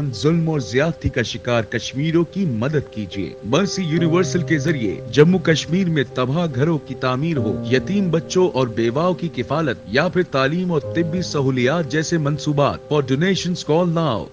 जुल्म और ज्यादती का शिकार कश्मीरों की मदद कीजिए। मर्सी यूनिवर्सल के ज़रिए जम्मू कश्मीर में तबाह घरों की तामीर हो, यतीम बच्चों और बेवाओं की किफालत, या फिर तालीम और तिब्बी सहूलियात जैसे मंसूबात। For donation call now